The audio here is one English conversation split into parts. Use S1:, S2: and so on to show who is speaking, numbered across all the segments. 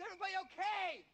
S1: everybody okay?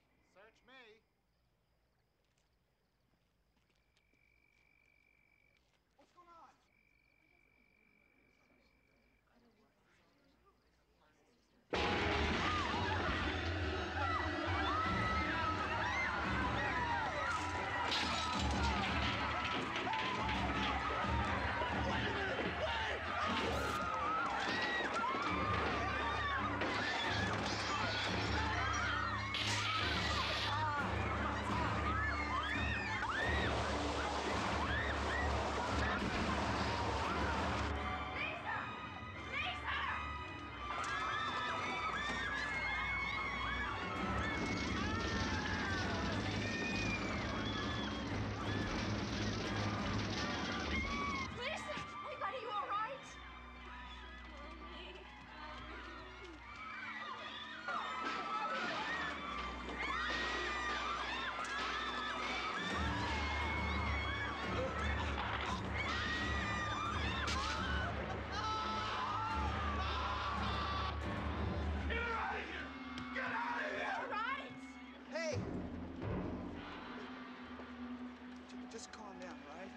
S1: Just calm down, right?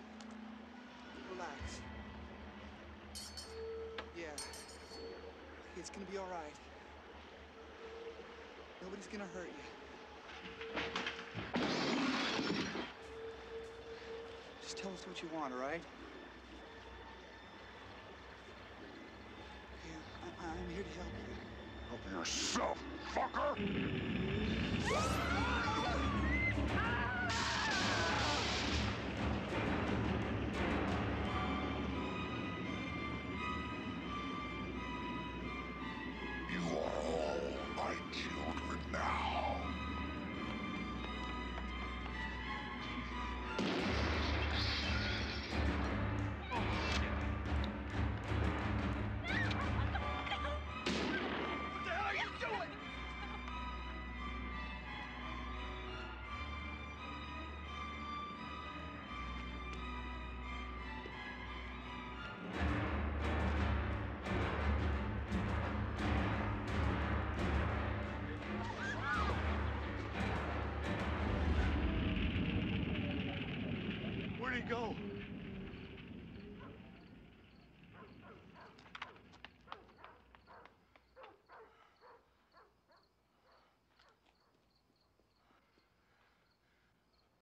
S1: Relax. Yeah. It's gonna be all right. Nobody's gonna hurt you. Just tell us what you want, all right? Yeah, I- I'm here to help you.
S2: Help yourself, fucker! Where'd he go?